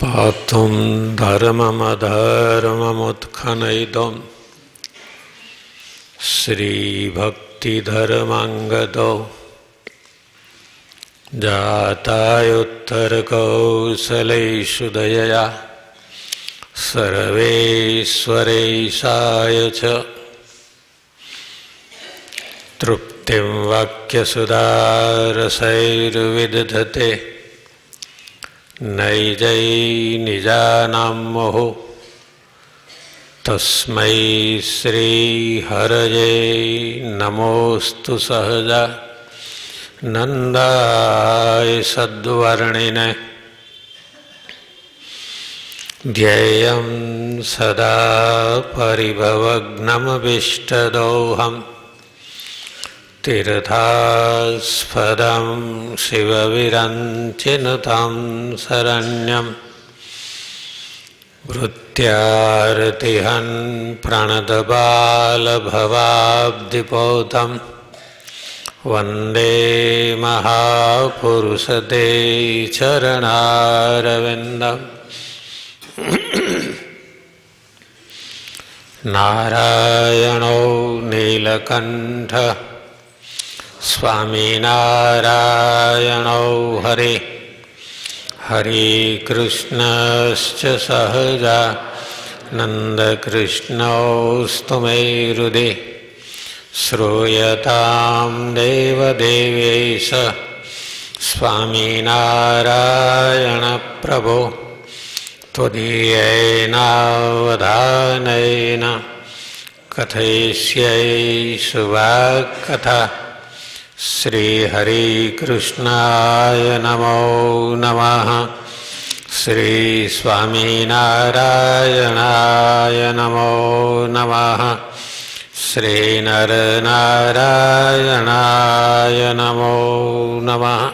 પાથું ધર્મમધર્મમુત્ખનૈદમ શ્રીભક્તિધર્માંગતો જાતાયુત્તરકૌશલૈષુદયયા સર્વેશ્વરેશાય ચ તૃપ્તિમ વાક્યસુદારસૈર્વિદધતે नैजै निजानां मोहो तस्मै श्रीहरये नमोऽस्तु सहजा नन्दाय सद्वर्णिने ध्येयं सदा परिभवग्नमभीष्टदोहम् तीर्थास्पदं शिवविरञ्चिनुतं शरण्यं वृत्त्यार्तिहन् प्रणतबालभवाब्धिपोतं वन्दे महापुरुषते चरणारविन्दम् नारायणो नीलकण्ठ स्वामिनारायणौ हरे हरे कृष्णश्च सहजा नन्दकृष्णौस्तु मे हृदे श्रूयतां देवदेवेश स्वामिनारायणप्रभो त्वदीयेनावधानेन कथयिष्यै શ્રીહરિકૃષ્ણાય નમો નમઃ શ્રી સ્વામિનારાયણાય નમો નમઃ શ્રી નરનારાયણાય નમો નમઃ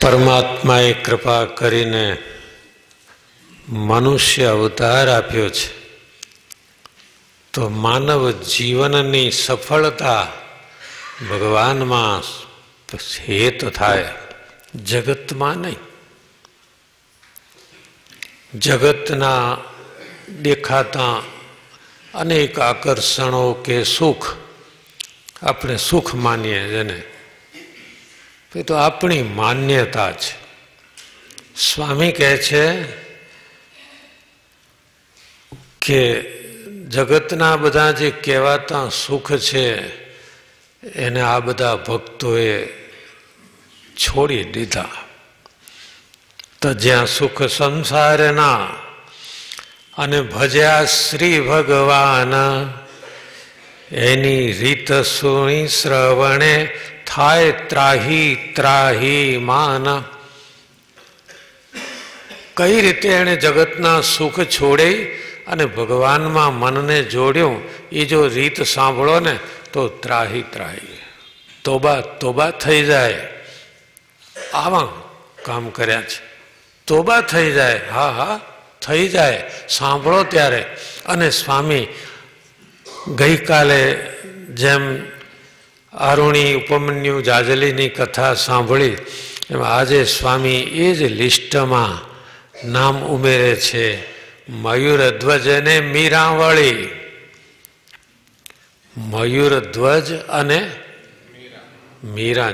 પરમાત્માએ કૃપા કરીને મનુષ્ય અવતાર આપ્યો છે. તો માનવ જીવનની સફળતા ભગવાનમાં હેત થાય. જગતમાં નહીં. જગતના દેખાતા અનેક આકર્ષણો કે સુખ આપણે સુખ માનીએ જેને. એ તો આપણી માન્યતા છે. સ્વામી કહે છે કે જગતના બધા જે કહેવાતા સુખ છે, એને આ બધા ભક્તોએ છોડી દીધા. તો જ્યાં સુખ સંસારના અને ભજ્યા શ્રી ભગવાન, એની રીત સુણી શ્રવણે થાય ત્રાહી ત્રાહી માન. કઈ રીતે એણે જગતના સુખ છોડે? અને ભગવાનમાં મનને જોડ્યું, એ જો રીત સાંભળો ને, તો ત્રાહી ત્રાહી. તોબા તોબા થઈ જાય. આવા કામ કર્યા છે. તોબા થઈ જાય. હા હા, થઈ જાય. સાંભળો ત્યારે. અને સ્વામી ગઈકાલે જેમ આરુણી ઉપમન્યુ જાજલીની કથા સાંભળી, એમાં આજે સ્વામી એ જ લિસ્ટમાં નામ ઉમેરે છે. મયુર ધ્વજ અને મીરાવળી. મયુરધ્વજ અને મીરા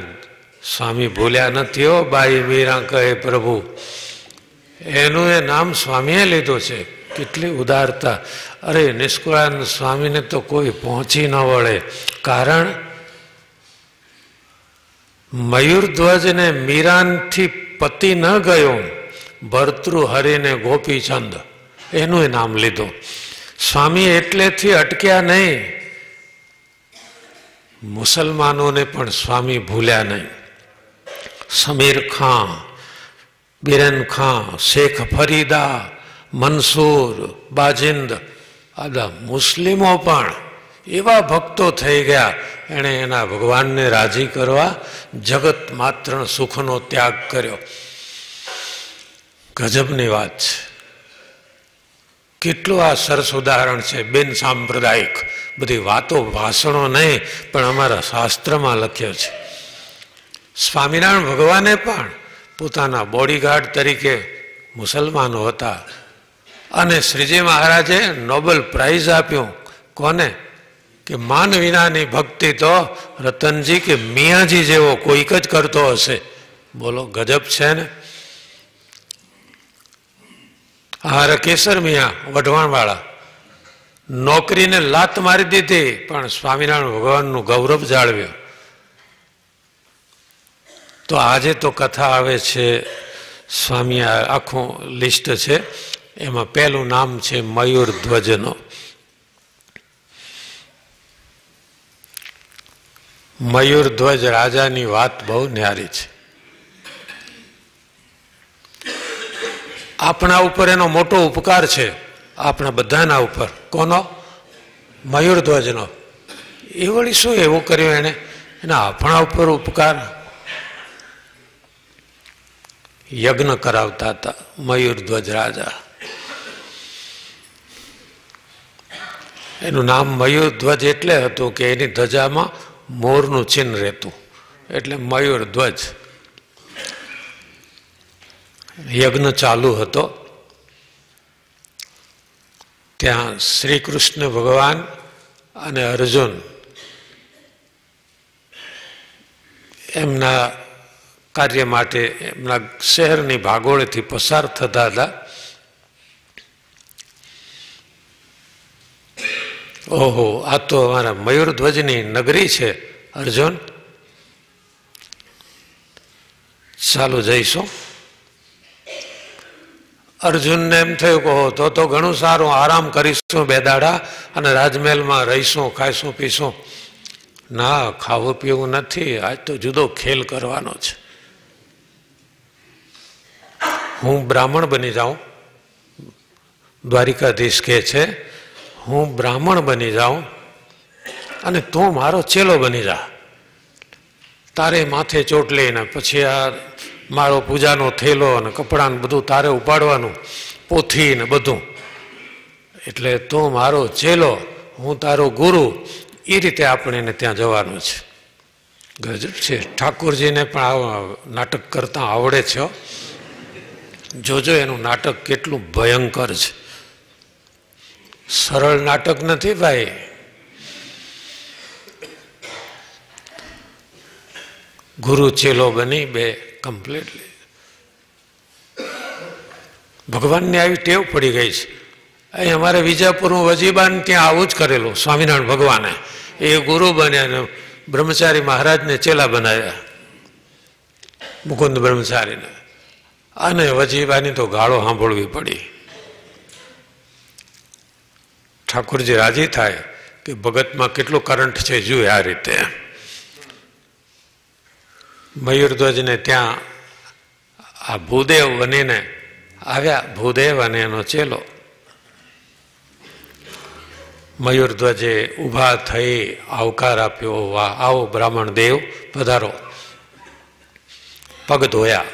સ્વામી ભૂલ્યા નથી હો બાઈ મીરા કહે પ્રભુ. એનું એ નામ સ્વામીએ લીધું છે. કેટલી ઉદારતા. અરે નિષ્કુળાનંદ સ્વામીને તો કોઈ પહોંચી ન વળે. કારણ મયુરધ્વજને મીરાનથી પતિ ન ગયો. ભર્તૃ હરિને ગોપીચંદ. એનું નામ લીધું. સ્વામી એટલેથી અટક્યા નહીં. મુસલમાનોને પણ સ્વામી ભૂલ્યા નહીં. સમીર ખાં, બિરેન ખાં, શેખ ફરીદા, મનસૂર, બાજિંદ, આદા મુસ્લિમો પણ એવા ભક્તો થઈ ગયા, એણે એના ભગવાનને રાજી કરવા જગત માત્ર સુખનો ત્યાગ કર્યો. ગજબની વાત છે. કેટલું આ સરસ ઉદાહરણ છે, બિન સાંપ્રદાયિક. બધી વાતો ભાષણો નહીં, પણ અમારા શાસ્ત્રમાં લખ્યો છે. સ્વામિનારાયણ ભગવાને પણ પોતાના બોડીગાર્ડ તરીકે મુસલમાનો હતા. અને શ્રીજી મહારાજે નોબેલ પ્રાઇઝ આપ્યું. કોને? કે માન વિનાની ભક્તિ તો રતનજી કે મિયાજી જેવો કોઈક જ કરતો હશે. બોલો, ગજબ છે ને? હારે કેસર મિયા, વઢવાણવાળા. નોકરીને લાત મારી દીધી, પણ સ્વામિનારાયણ ભગવાનનું ગૌરવ જાળવ્યું. તો આજે તો કથા આવે છે, સ્વામી આખું લિસ્ટ છે. એમાં પહેલું નામ છે મયુર ધ્વજનો. મયુર ધ્વજ રાજાની વાત બહુ ન્યારી છે. આપણા ઉપર એનો મોટો ઉપકાર છે. આપણા બધાના ઉપર. કોનો? મયુર ધ્વજનો એ વળી શું એવું કર્યું એને એના આપણા ઉપર ઉપકાર? યજ્ઞ કરાવતા હતા મયુર ધ્વજ રાજા. એનું નામ મયુર ધ્વજ એટલે હતું કે એની ધજામાં મોરનું ચિહ્ન રહેતું. એટલે મયુર ધ્વજ યજ્ઞ ચાલુ હતો. ત્યાં શ્રી કૃષ્ણ ભગવાન અને અર્જુન એમના કાર્ય માટે એમના શહેરની ભાગોળેથી પસાર થતા હતા. ઓહો, આ તો અમારા મયુરધ્વજની નગરી છે, અર્જુન. ચાલો જઈશું. અર્જુનને એમ થયું કહો તો તો ઘણું સારું, આરામ કરીશું બે દાડા અને રાજમહેલમાં રહીશું, ખાઈશું, પીશું. ના, ખાવું પીવું નથી, આજ તો જુદો ખેલ કરવાનો છે. હું બ્રાહ્મણ બની જાઉં, દ્વારિકાધીશ કહે છે, હું બ્રાહ્મણ બની જાઉં અને તું મારો ચેલો બની જા. તારે માથે ચોટ લઈને પછી આ મારો પૂજાનો થેલો અને કપડાને બધું તારે ઉપાડવાનું, પોથી ને બધું. એટલે તું મારો ચેલો, હું તારો ગુરુ એ રીતે આપણે એને ત્યાં જવાનું છે. ગજબ છે. ઠાકોરજીને પણ નાટક કરતા આવડે છે જોજો એનું નાટક કેટલું ભયંકર છે. સરળ નાટક નથી ભાઈ. ગુરુ ચેલો બની બે. કમ્પ્લીટલી ભગવાનની આવી ટેવ પડી ગઈ છે. અહીં અમારે વિજાપુરનું વજીબાન ત્યાં આવું જ કરેલું, સ્વામિનારાયણ ભગવાને. એ ગુરુ બન્યા અને બ્રહ્મચારી મહારાજને ચેલા બનાવ્યા. મુકુંદ બ્રહ્મચારીને. અને વજીબાની તો ગાળો સાંભળવી પડી. ઠાકોરજી રાજી થાય કે ભગતમાં કેટલું કરંટ છે જુએ આ રીતે. મયુરધ્વજને ત્યાં આ ભૂદેવ બનીને આવ્યા. ભૂદેવ અને એનો ચેલો. મયુરધ્વજે ઊભા થઈ આવકાર આપ્યો વાહ આવો બ્રાહ્મણ દેવ, પધારો. પગ ધોયા.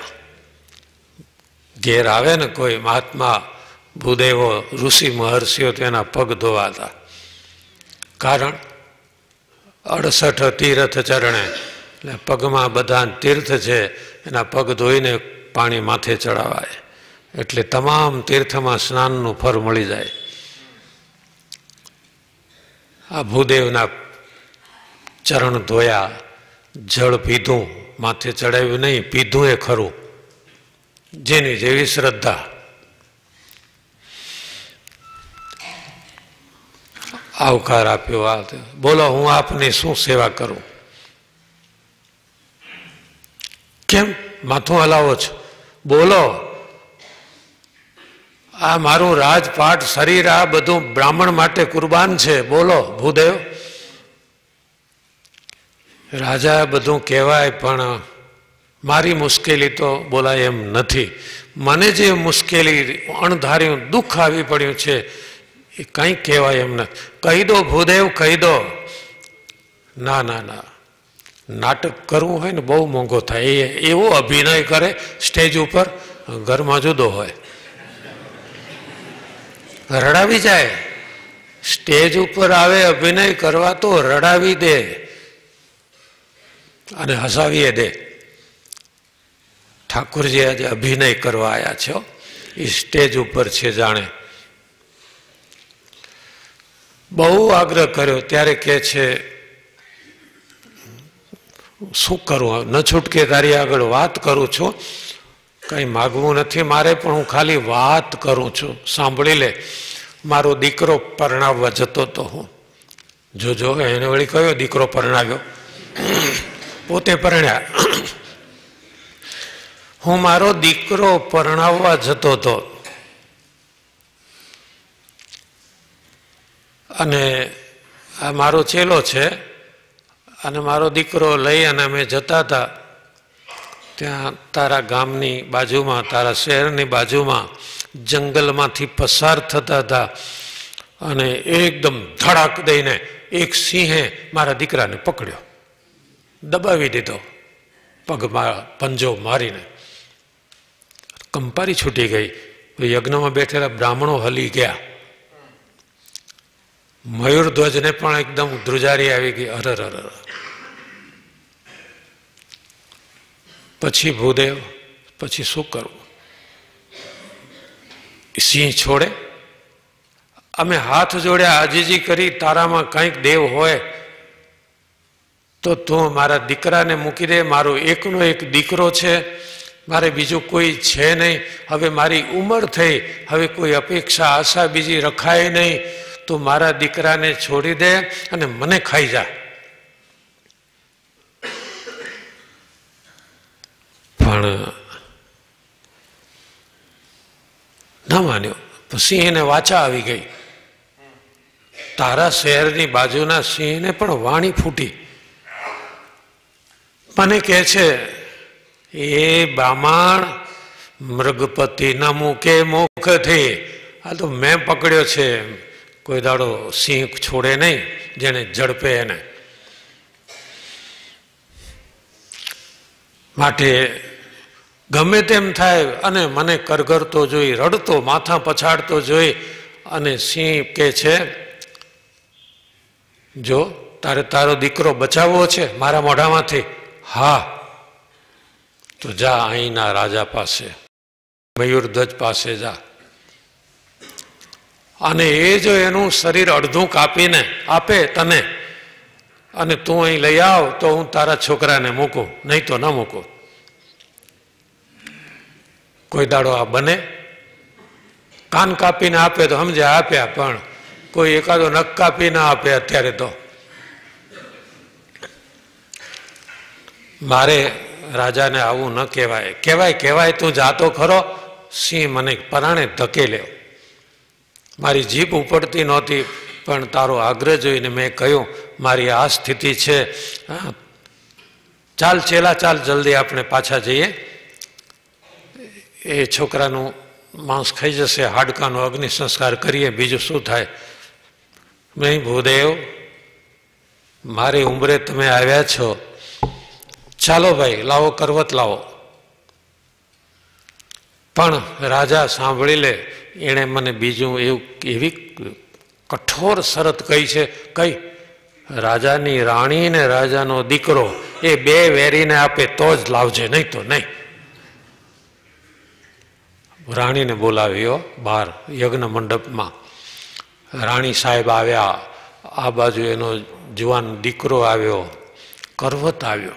ઘેર આવે ને કોઈ મહાત્મા ભૂદેવો, ઋષિ, મહર્ષિઓ તેના પગ ધોવાતા કારણ અડસઠ તીર્થ ચરણે એટલે પગમાં બધા તીર્થ છે, એના પગ ધોઈને પાણી માથે ચડાવાય. એટલે તમામ તીર્થમાં સ્નાનનું ફર મળી જાય. આ ભૂદેવના ચરણ ધોયા, જળ પીધું, માથે ચડાવ્યું નહીં, પીધું એ ખરું. જેની જેવી શ્રદ્ધા. આવકાર આપ્યો આ. બોલો, હું આપની શું સેવા કરું? કેમ માથું હલાવો છો? બોલો. આ મારું રાજપાટ શરીર, આ બધું બ્રાહ્મણ માટે કુરબાન છે. બોલો, ભૂદેવ. રાજા બધું કહેવાય, પણ મારી મુશ્કેલી તો બોલાય એમ નથી. મને જે મુશ્કેલી અણધાર્યું, દુઃખ આવી પડ્યું છે, એ કંઈ કહેવાય એમ નથી. કહી દો, ભૂદેવ, કહી દો. ના ના ના. નાટક કરવું હોય ને બહુ મોંઘો થાય. એ એવો અભિનય કરે, સ્ટેજ ઉપર ઘરમાં જુદો હોય. રડાવી જાય. સ્ટેજ ઉપર આવે અભિનય કરવા તો રડાવી દે અને હસાવીએ દે. ઠાકુરજી આજે અભિનય કરવા આવ્યા છો એ સ્ટેજ ઉપર છે જાણે. બહુ આગ્રહ કર્યો. ત્યારે કે છે શું કરું? ન છૂટકે તારી આગળ વાત કરું છું. કંઈ માગવું નથી મારે, પણ હું ખાલી વાત કરું છું. સાંભળી લે. મારો દીકરો પરણાવવા જતો તો હું. જોજો, એને વળી કયો દીકરો પરણાવ્યો? પોતે પરણ્યા. હું મારો દીકરો પરણાવવા જતો હતો અને આ મારો ચેલો છે. અને મારો દીકરો લઈ અને અમે જતા હતા. ત્યાં તારા ગામની બાજુમાં, તારા શહેરની બાજુમાં જંગલમાંથી પસાર થતા હતા. અને એકદમ ધડાક દઈને એક સિંહે મારા દીકરાને પકડ્યો. દબાવી દીધો. પગમાં પંજો મારીને. કંપારી છૂટી ગઈ. યજ્ઞમાં બેઠેલા બ્રાહ્મણો હલી ગયા. મયુરધ્વજને પણ એકદમ ધ્રુજારી આવી ગઈ. અરર અરર પછી ભૂદેવ, પછી શું કરવું? સિંહ છોડે. અમે હાથ જોડ્યા આજીજી કરી, તારામાં કંઈક દેવ હોય, તો તું મારા દીકરાને મૂકી દે. મારો એકનો એક દીકરો છે. મારે બીજું કોઈ છે નહીં. હવે મારી ઉંમર થઈ. હવે કોઈ અપેક્ષા, આશા બીજી રખાય નહીં. તું મારા દીકરાને છોડી દે અને મને ખાઈ જા. પણ ના માન્યો. સિંહ એને વાચા આવી ગઈ. તારા શહેરની બાજુના સિંહને પણ વાણી ફૂટી. મને કહે છે, એ બામાણ મૃગપતિ ન મૂકે મુખથી. આ તો મેં પકડ્યો છે કોઈ દાડો સિંહ છોડે નહીં જેને ઝડપે એને. માટે ગમે તેમ થાય અને મને કરગરતો જોઈ, રડતો, માથા પછાડતો જોઈ અને સિંહ કે છે, જો તારે તારો દીકરો બચાવવો છે મારા મોઢામાંથી, હા, તો જા અહીંના રાજા પાસે મયુરધ્વજ પાસે જા. અને એ જો એનું શરીર અડધું કાપીને આપે તને, અને તું અહીં લઈ આવ તો હું તારા છોકરાને મૂકું, નહીં તો ન મૂકું. કોઈ દાડો આ બને? કાન કાપીને આપે તો સમજે આપ્યા, પણ કોઈ એકાદો નખ કાપી ના આપે અત્યારે તો. મારે રાજાને આવું ન કહેવાય. કહેવાય કહેવાય તું જાતો ખરો. સિંહ મને પરાણે ધકેલ્યો મારી જીભ ઉપડતી નહોતી, પણ તારો આગ્રહ જોઈને મેં કહ્યું, મારી આ સ્થિતિ છે. ચાલ, ચેલા, ચાલ, જલ્દી આપણે પાછા જઈએ. એ છોકરાનું માંસ ખાઈ જશે, હાડકાનો અગ્નિ સંસ્કાર કરીએ, બીજું શું થાય? નહીં ભૂદેવ, મારી ઉંમરે તમે આવ્યા છો. ચાલો ભાઈ, લાવો કરવત લાવો. પણ રાજા સાંભળી લે, એણે મને બીજું એવું એવી કઠોર શરત કહી છે કઈ રાજાની રાણી ને રાજાનો દીકરો એ બે વેરીને આપે, તો જ લાવજે, નહીં તો નહીં. રાણીને બોલાવ્યો બહાર યજ્ઞ મંડપમાં. રાણી સાહેબ આવ્યા, આ બાજુ એનો જુવાન દીકરો આવ્યો, કરવત આવ્યો.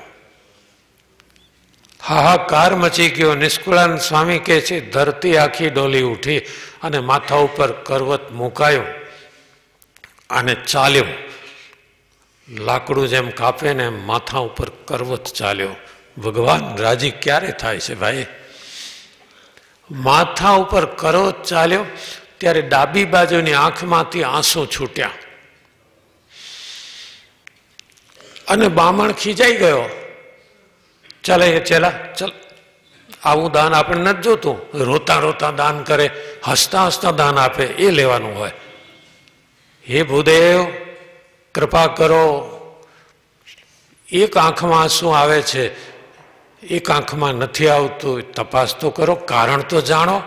હાહાકાર મચી ગયો. નિષ્કુળાન સ્વામી કહે છે, ધરતી આખી ડોલી ઉઠી અને માથા ઉપર કરવત મુકાયો અને ચાલ્યો. લાકડું જેમ કાપે ને માથા ઉપર કરવત ચાલ્યો. ભગવાન રાજી ક્યારે થાય છે ભાઈ? માથા ઉપર કરો ચાલ્યો, ત્યારે ડાબી બાજુની આંખમાંથી આંસુ છૂટ્યા. અને બામણ ખીજાઈ ગયો. ચાલે ચેલા, ચલ. આવું દાન આપણે નથી જોતું. રોતા રોતા દાન કરે, હસતા હસતા દાન આપે, એ લેવાનું હોય. હે ભૂદેવ, કૃપા કરો. એક આંખમાં આંસુ આવે છે. એક આંખમાં નથી આવતું, તપાસ તો કરો, કારણ તો જાણો.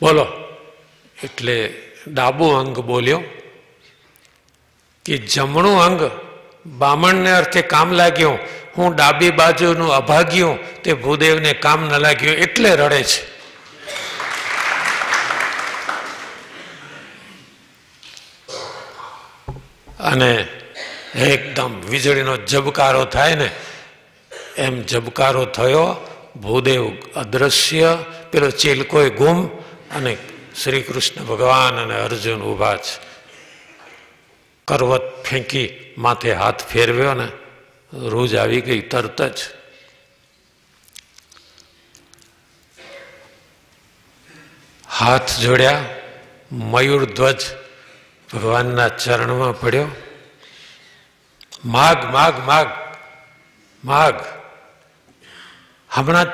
બોલો. એટલે ડાબું અંગ બોલ્યો કે જમણું અંગ બામણને અર્થે કામ લાગ્યું, હું ડાબી બાજુનું અભાગ્યું, તે ભૂદેવને કામ ન લાગ્યું, એટલે રડે છે. અને એકદમ વીજળીનો જબકારો થાય ને, એમ જબકારો થયો. ભૂદેવ અદ્રશ્ય, પેલો ચીલકોય ગુમ અને શ્રી કૃષ્ણ ભગવાન અને અર્જુન ઊભા છે. કરવત ફેંકી માથે હાથ ફેરવ્યો ને, રોજ આવી ગઈ તરત જ. હાથ જોડ્યા, મયુર ધ્વજ ભગવાનના ચરણમાં પડ્યો. માગ માગ માગ માગ. હમણાં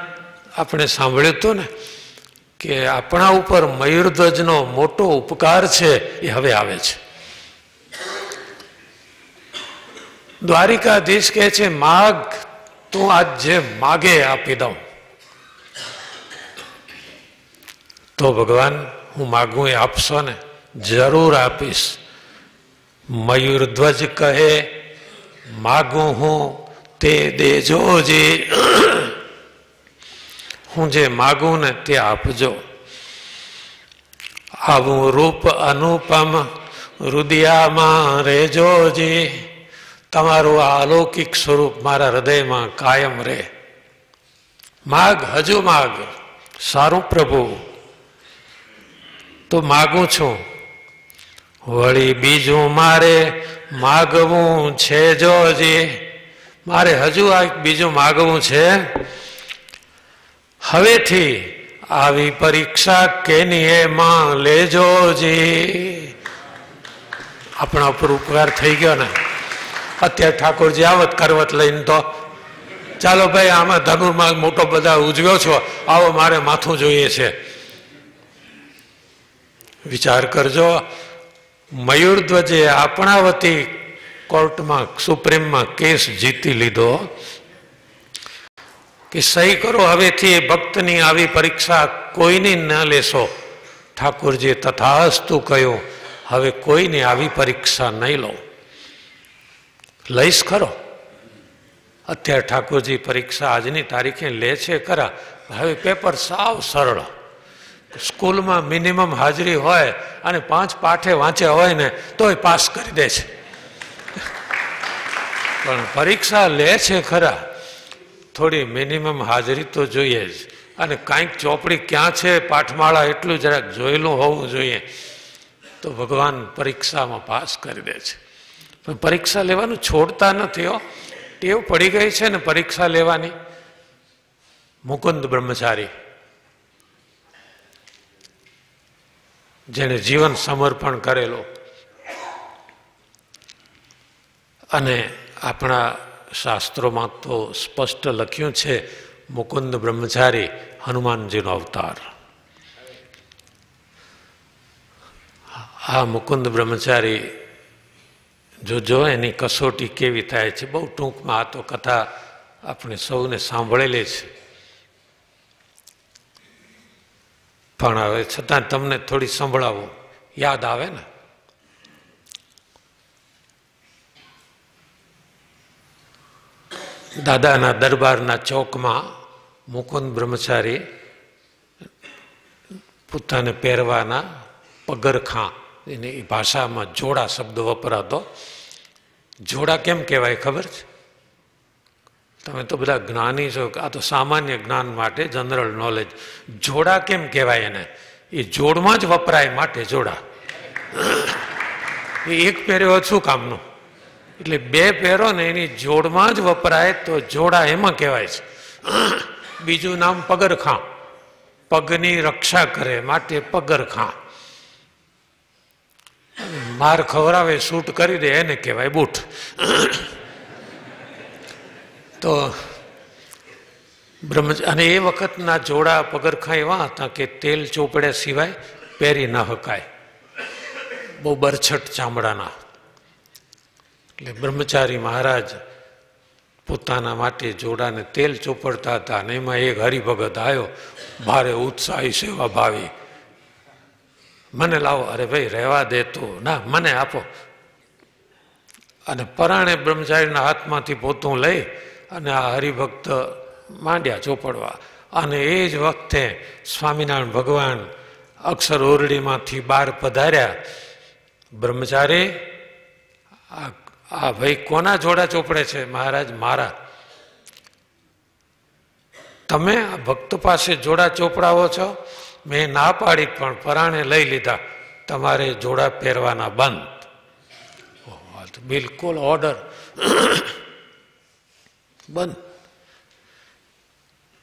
આપણે સાંભળ્યું હતું ને કે આપણા ઉપર મયુરધ્વજનો મોટો ઉપકાર છે, એ હવે આવે છે. દ્વારિકાધીશ કહે છે, માગ, તું આજ જે માગે આપી દઉં. તો ભગવાન, હું માગું એ આપશો ને? જરૂર આપીશ. મયુરધ્વજ કહે માગું હું તે દેજો જે હું જે માગું ને તે આપજો. આવું રૂપ અનુપમ રુદિયામાં રહેજો જે, તમારું આ અલૌકિક સ્વરૂપ મારા હૃદયમાં કાયમ રહે. માગ, હજુ માગ. સારું પ્રભુ, તો માગું છું. વળી બીજું મારે માગવું છે જોજી મારે હજુ આ બીજું માગવું છે. હવેથી આવી પરીક્ષા કેની એમાં લેજોજી આપણા ઉપર ઉપકાર થઈ ગયો ને. અત્યારે ઠાકોરજી આવત કરવત લઈને તો. ચાલો ભાઈ, આમાં ધનુર્માર્ગ મોટો બધા ઉજવ્યો છો. આવો મારે માથું જોઈએ છે. વિચાર કરજો. મયુરધ્વજે આપણા વતી કોર્ટમાં, સુપ્રીમમાં કેસ જીતી લીધો કે સહી કરો, હવેથી ભક્તની આવી પરીક્ષા કોઈની ન લેશો. ઠાકુરજી તથાસ્તુ કહ્યું, હવે કોઈની આવી પરીક્ષા નહીં લો લઈશ ખરો. અત્યારે ઠાકોરજી પરીક્ષા આજની તારીખે લે છે ખરા. હવે પેપર સાવ સરળ. સ્કૂલમાં મિનિમમ હાજરી હોય અને પાંચ પાઠે વાંચ્યા હોય ને, તોય પાસ કરી દે છે. પણ પરીક્ષા લે છે ખરા. થોડી મિનિમમ હાજરી તો જોઈએ જ. અને કાંઈક ચોપડી ક્યાં છે, પાઠમાળા એટલું જરાક જોયેલું હોવું જોઈએ. તો ભગવાન પરીક્ષામાં પાસ કરી દે છે. પણ પરીક્ષા લેવાનું છોડતા નથી હો. ટેવ પડી ગઈ છે ને પરીક્ષા લેવાની. મુકુંદ બ્રહ્મચારી. જેણે જીવન સમર્પણ કરેલો. અને આપણા શાસ્ત્રોમાં તો સ્પષ્ટ લખ્યું છે, મુકુંદ બ્રહ્મચારી હનુમાનજીનો અવતાર. આ મુકુંદ બ્રહ્મચારી જોજો એની કસોટી કેવી થાય છે, બહુ ટૂંકમાં આ તો કથા આપણે સૌને સાંભળેલી છે. પણ હવે છતાં તમને થોડી સંભળાવો. યાદ આવે ને? દાદાના દરબારના ચોકમાં મુકુંદ બ્રહ્મચારી પોતાને પહેરવાના પગરખાં એની ભાષામાં જોડા શબ્દ વપરાતો. જોડા કેમ કહેવાય ખબર છે? તમે તો બધા જ્ઞાની છો આ તો સામાન્ય જ્ઞાન માટે જનરલ નોલેજ જોડા કેમ કહેવાય એને? એ જોડમાં જ વપરાય માટે જોડા. એ એક પહેર્યો શું કામનું? એટલે બે પહેરો ને એની જોડમાં જ વપરાય તો જોડા એમાં કહેવાય છે. બીજું નામ પગરખાં. પગની રક્ષા કરે માટે પગરખાં. માર ખવરાવે શૂટ કરી દે, એને કહેવાય બૂટ. તો બ્રહ્મ અને એ વખતના જોડા પગરખા એવા હતા કે તેલ ચોપડ્યા સિવાય પહેરી ન હકાય. બહુ બરછટ ચામડાના. એટલે બ્રહ્મચારી મહારાજ પોતાના માટે જોડાને તેલ ચોપડતા હતા અને એમાં એક હરિભગત આવ્યો ભારે ઉત્સાહી સેવા ભાવી. મને લાવો, અરે ભાઈ, રહેવા દે તો. ના, મને આપો. અને પરાણે બ્રહ્મચારીના હાથમાંથી પોતું લઈ અને આ હરિભક્ત માંડ્યા ચોપડવા. અને એ જ વખતે સ્વામિનારાયણ ભગવાન અક્ષર ઓરડીમાંથી બહાર પધાર્યા. બ્રહ્મચારી, આ ભાઈ કોના જોડા ચોપડે છે? મહારાજ, મારા. તમે આ ભક્ત પાસે જોડા ચોપડાવો છો? મેં ના પાડી પણ પરાણે લઈ લીધા. તમારે જોડા પહેરવાના બંધ. બિલકુલ ઓર્ડર બંધ.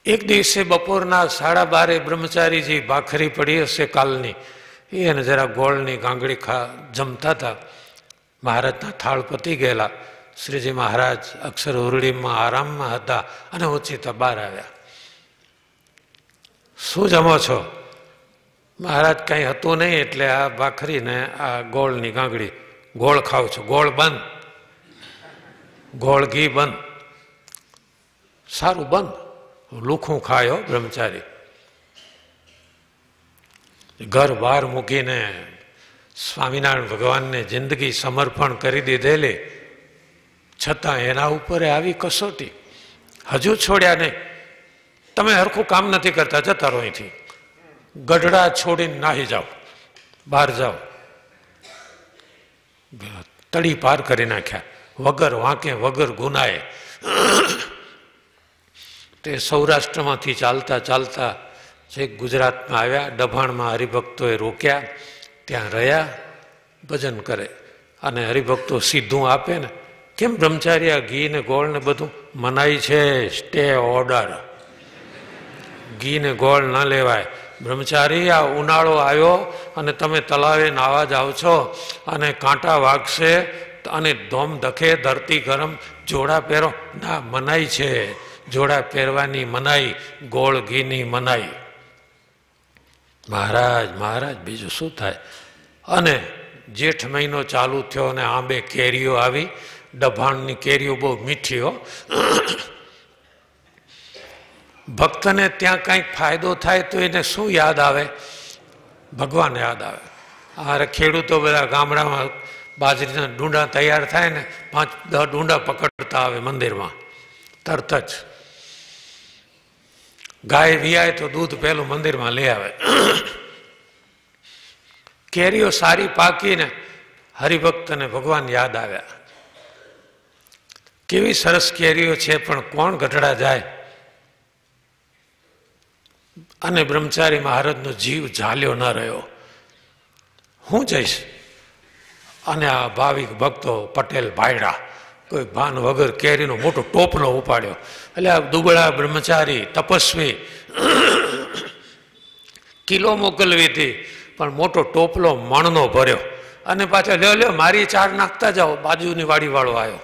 એક દિવસે બપોરના સાડા બારે બ્રહ્મચારીજી ભાખરી પડી હશે કાલની. એને જરા ગોળની ગાંગડી ખા, જમતા હતા. મહારાજના થાળ પતી ગયેલા. શ્રીજી મહારાજ અક્ષર ઉરડીમાં આરામમાં હતા અને ઓછીતા બહાર આવ્યા. શું જમો છો? મહારાજ કંઈ હતું નહીં એટલે આ ભાખરીને આ ગોળની ગાંગડી. ગોળ ખાવ છો. ગોળ બંધ. ગોળ ઘી બંધ. સારું બંધ. લુખું ખાયો બ્રહ્મચારી. ઘર બહાર મૂકીને સ્વામિનારાયણ ભગવાનને જિંદગી સમર્પણ કરી દીધેલી. છતાં એના ઉપર આવી કસોટી. હજુ છોડ્યા નહીં. તમે હરખું કામ નથી કરતા, જતા રહો અહીંથી. ગઢડા છોડીને નાહી જાઓ. બહાર જાઓ. તળી પાર કરી નાખ્યા. વગર વાંકે, વગર ગુનાએ. તે સૌરાષ્ટ્રમાંથી ચાલતા ચાલતા જે ગુજરાતમાં આવ્યા ડભાણમાં હરિભક્તોએ રોક્યા, ત્યાં રહ્યા, ભજન કરે. અને હરિભક્તો સીધું આપે ને, કેમ બ્રહ્મચારી આ ઘી ને ગોળ ને બધું? મનાય છે, સ્ટે ઓર્ડર. ઘી ને ગોળ ન લેવાય. બ્રહ્મચારી, આ ઉનાળો આવ્યો અને તમે તલાવે નાવા જાઓ છો અને કાંટા વાગશે અને ધોમ ધખે, ધરતી ગરમ, જોડા પહેરો. ના મનાય છે. જોડા પહેરવાની મનાઈ, ગોળ ઘીની મનાઈ. મહારાજ મહારાજ, બીજું શું થાય? અને જેઠ મહિનો ચાલુ થયો અને આંબે કેરીઓ આવી, ડભાણની કેરીઓ બહુ મીઠી હો. ભક્તને ત્યાં કંઈક ફાયદો થાય તો એને શું યાદ આવે? ભગવાન યાદ આવે. આ ખેડૂતો બધા ગામડામાં બાજરીના ડુંડા તૈયાર થાય ને, પાંચ દસ ડુંડા પકડતા આવે મંદિરમાં. તરત જ. ગાય વિયાય તો દૂધ પેલું મંદિરમાં લઈ આવે. કેરીઓ સારી પાકીને હરિભક્તને ભગવાન યાદ આવ્યા. કેવી સરસ કેરીઓ છે, પણ કોણ ગઢડા જાય? અને બ્રહ્મચારી મહારાજનો જીવ ઝાલ્યો ન રહ્યો. હું જઈશ. અને આ ભાવિક ભક્તો પટેલ ભાયડા કોઈ ભાન વગર કેરીનો મોટો ટોપલો ઉપાડ્યો. એટલે આ દુબળા બ્રહ્મચારી તપસ્વી કિલો મોકલવી હતી, પણ મોટો ટોપલો મણનો ભર્યો. અને પાછા લ્યો લ્યો, મારી ચાર નાખતા જાઓ, બાજુની વાડીવાળો આવ્યો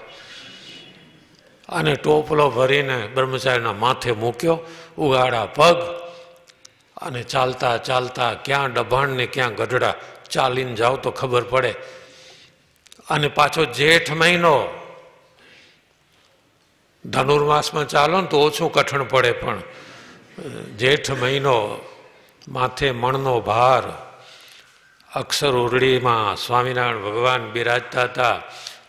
અને ટોપલો ભરીને બ્રહ્મચારીના માથે મૂક્યો ઉગાડા પગ, અને ચાલતા ચાલતા ક્યાં ડભાણ ને ક્યાં ગઢડા, ચાલીને જાઓ તો ખબર પડે. અને પાછો જેઠ મહિનો ધનુર્માસમાં ચાલો ને તો ઓછું કઠણ પડે પણ જેઠ મહિનો, માથે મણનો ભાર, અક્ષર ઉરડીમાં સ્વામિનારાયણ ભગવાન બિરાજતા હતા,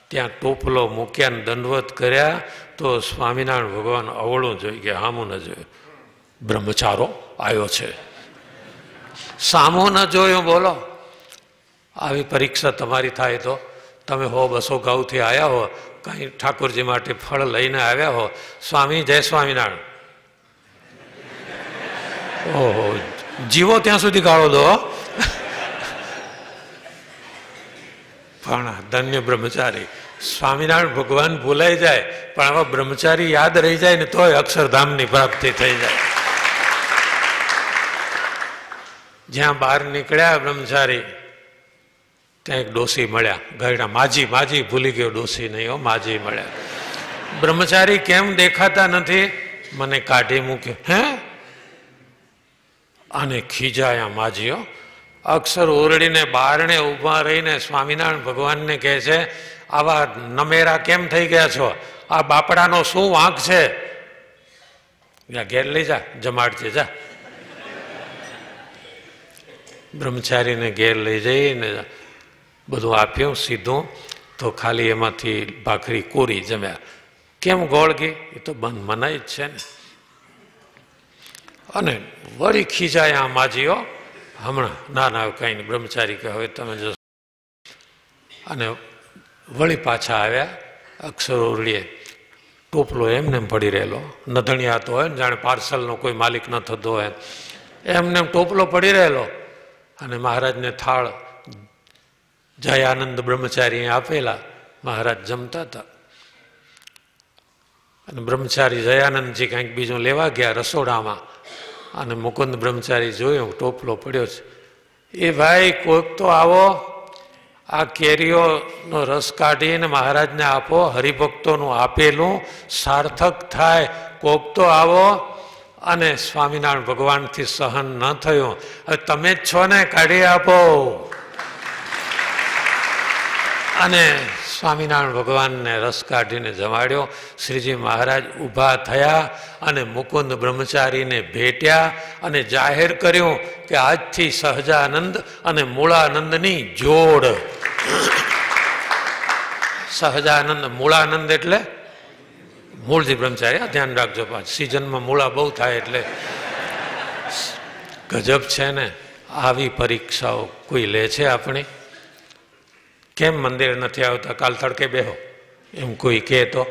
ત્યાં ટોપલો મૂક્યા દંડવત કર્યા, તો સ્વામિનારાયણ ભગવાન અવળું જોઈ ગયા, હામું ન જોયું. બ્રહ્મચારો આવ્યો છે. સામો ન જોયો, બોલો. આવી પરીક્ષા તમારી થાય તો. તમે હો બસો ગાઉથી આવ્યા હો કંઈ ઠાકોરજી માટે ફળ લઈને આવ્યા હો? સ્વામી, જય સ્વામિનારાયણ. ઓહો, જીવો ત્યાં સુધી ગાળો દો પણ ધન્ય બ્રહ્મચારી, સ્વામિનારાયણ ભગવાન ભૂલાઈ જાય, પણ આવા બ્રહ્મચારી યાદ રહી જાય ને તોય અક્ષરધામની પ્રાપ્તિ થઈ જાય. જ્યાં બહાર નીકળ્યા બ્રહ્મચારી ત્યાં એક ડોસી મળ્યા. ગયડા, માજી માજી, ભૂલી ગયો ડોસી નહીં હો, માજી મળ્યા. બ્રહ્મચારી કેમ દેખાતા નથી? મને કાઢી મૂક્યો હે? અને ખીજાયા માજીઓ અક્ષર ઓરડીને બારણે ઊભા રહીને સ્વામિનારાયણ ભગવાનને કહે છે, આવા નમેરા કેમ થઈ ગયા છો? આ બાપડાનો શું વાંક છે? ઘેર લઈ જા, જમાડજે, જા. બ્રહ્મચારીને ઘેર લઈ જઈને બધું આપ્યું, સીધું, તો ખાલી એમાંથી ભાખરી કોરી જમ્યા. કેમ ગોળ ગઈ? એ તો બંધ મનાય જ છે ને. અને વળી ખીજાય આ માજીઓ. હમણાં ના ના કાંઈ નહીં બ્રહ્મચારી કે હવે તમે જો અને વળી પાછા આવ્યા, અક્ષરો ઉરળીએ ટોપલો એમને પડી રહેલો. નધણિયા તો હોય ને, જાણે પાર્સલનો કોઈ માલિક ન થતો હોય. એમને ટોપલો પડી રહેલો. અને મહારાજને થાળ જયાનંદ બ્રહ્મચારીએ આપેલા. મહારાજ જમતા હતા. અને બ્રહ્મચારી જયાનંદજી કંઈક બીજું લેવા ગયા રસોડામાં. અને મુકુંદ બ્રહ્મચારી જોયું, ટોપલો પડ્યો છે. એ ભાઈ કોઈક તો આવો. આ કેરીઓનો રસ કાઢીને મહારાજને આપો, હરિભક્તોનું આપેલું સાર્થક થાય. કોક તો આવો. અને સ્વામિનારાયણ ભગવાનથી સહન ન થયું. હવે તમે જ છો ને, કાઢી આપો. અને સ્વામિનારાયણ ભગવાનને રસ કાઢીને જમાડ્યો. શ્રીજી મહારાજ ઊભા થયા અને મુકુંદ બ્રહ્મચારીને ભેટ્યા અને જાહેર કર્યું કે આજથી સહજાનંદ અને મૂળાનંદની જોડ. સહજાનંદ, મૂળાનંદ એટલે? મૂળજી બ્રહ્મચારી ધ્યાન રાખજો પાછ સિઝનમાં મૂળા બહુ થાય એટલે ગજબ છે ને. આવી પરીક્ષાઓ કોઈ લે છે આપણી? કેમ મંદિર નથી આવતા? કાલ તડકે બેહો. એમ કોઈ કહે તો.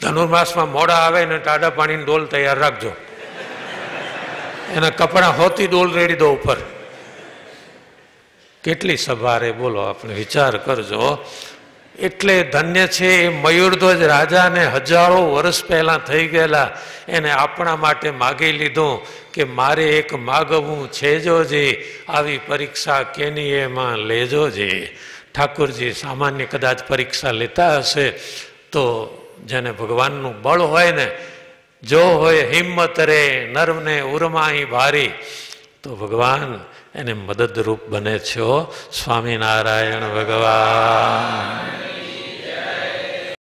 ધનુર્માસમાં મોડા આવે ને ટાડા પાણીની ડોલ તૈયાર રાખજો. એના કપડાં હોતી ડોલ રેડી દો ઉપર. કેટલી સભા રે બોલો, આપણે વિચાર કરજો. એટલે ધન્ય છે એ મયુરધ્વજ રાજાને હજારો વર્ષ પહેલાં થઈ ગયેલા. એને આપણા માટે માગી લીધું કે મારે એક માગવું છે જો આવી પરીક્ષા કેની એમાં લેજો જે. ઠાકુરજી સામાન્ય કદાચ પરીક્ષા લેતા હશે તો જેને ભગવાનનું બળ હોય ને, જો હોય હિંમત રે નર્વને ઉર્માહી ભારી, તો ભગવાન એને મદદરૂપ બને છો. સ્વામિનારાયણ ભગવાન.